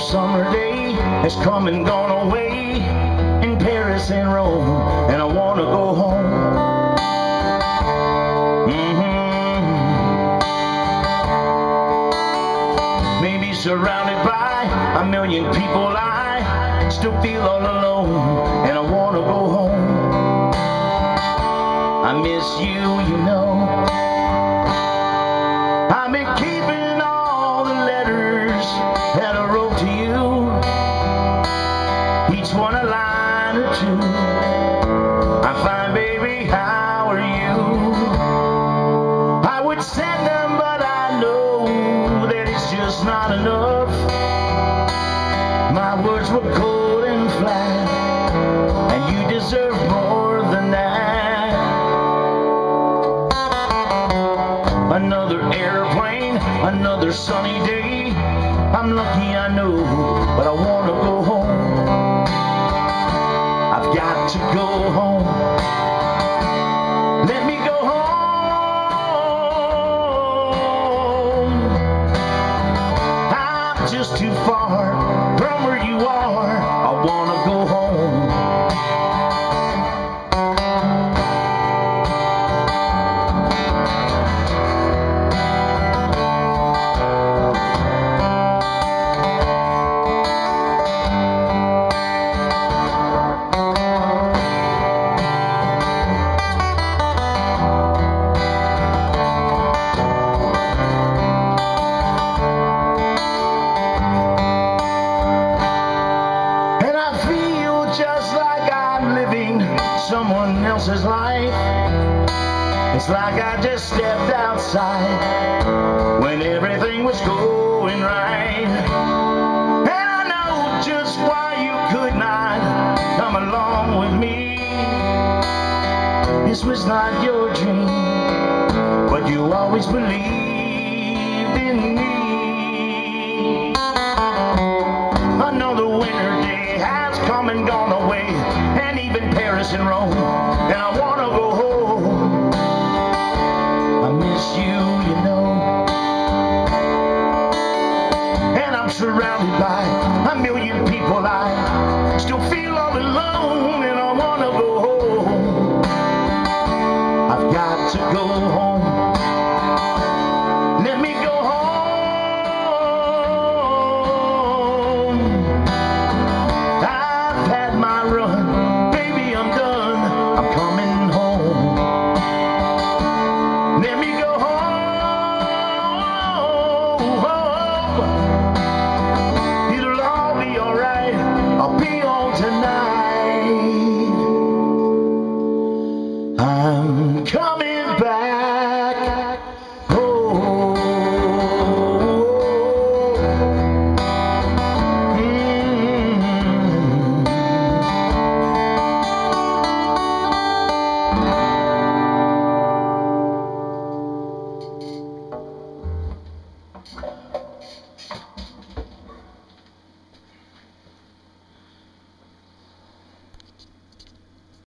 has come and gone away in Paris and Rome, and I want to go home. Mm-hmm. Maybe surrounded by a million people, I still feel all alone, each one a line or two. I'm fine, baby, how are you? I would send them, but I know that it's just not enough. My words were cold and flat, and you deserve more than that. Another airplane, another sunny day. I'm lucky, I know, but I wanna go home. Go home. Let me go home. I'm just too far else's life. It's like I just stepped outside when everything was going right. And I know just why you could not come along with me. This was not your dream, but you always believed in me. Surrounded by a million people. I still feel all alone, and I wanna go home. I've got to go home.